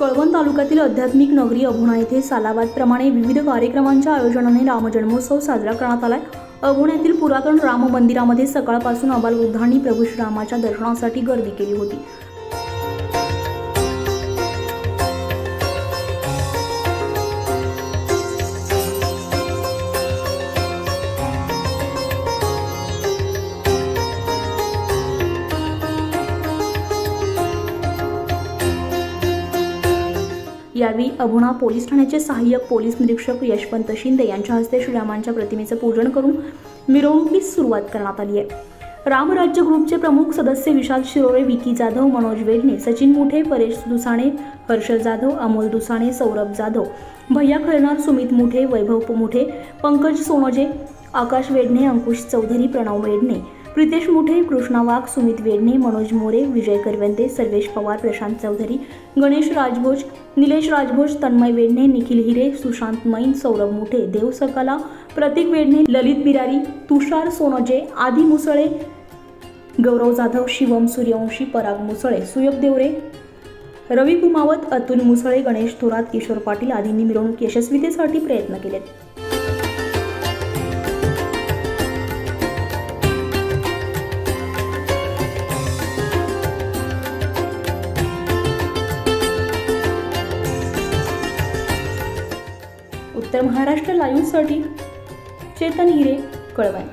कळवण तालुक्यातील आध्यात्मिक नगरी अभुणा येथे सालाबादप्रमाणे विविध कार्यक्रमांच्या आयोजनाने रामजन्मोत्सव साजरा करण्यात आलाय. अभुण्यातील पुरातन राम मंदिरामध्ये सकाळपासून अबालवृद्धांनी प्रभू श्रीरामाच्या दर्शनासाठी गर्दी केली होती. यावेळी अभुणा पोलीस ठाण्याचे सहाय्यक पोलीस निरीक्षक यशवंत शिंदे यांच्या हस्ते श्रीरामांच्या प्रतिमेचं पूजन करून मिरवणुकीस सुरुवात करण्यात आली आहे. रामराज्य ग्रुपचे प्रमुख सदस्य विशाल शिरोळे विकी जाधव मनोज वेडणे सचिन मुठे परेश दुसाणे हर्षल जाधव अमोल दुसाणे सौरभ जाधव भैया खैरनार सुमित मुठे वैभव मुठे पंकज सोनोजे आकाश वेडणे अंकुश चौधरी प्रणव वेडणे प्रितेश मुठे कृष्णा वाघ सुमित वेडणे मनोज मोरे विजय करवंदे सर्वेश पवार प्रशांत चौधरी गणेश राजभोज निलेश राजभोज तन्मय वेडणे निखिल हिरे सुशांत मैन सौरभ मुठे देव सकला प्रतीक वेडणे ललित बिरारी तुषार सोनोजे आदी मुसळे गौरव जाधव शिवम सूर्यवंशी पराग मुसळे सुयब देवरे रवी कुमावत अतुल मुसळे गणेश थोरात किशोर पाटील आदींनी मिरवणूक यशस्वीतेसाठी प्रयत्न केलेत. उत्तर महाराष्ट्र लाईव्हसाठी चेतन हिरे कळवाय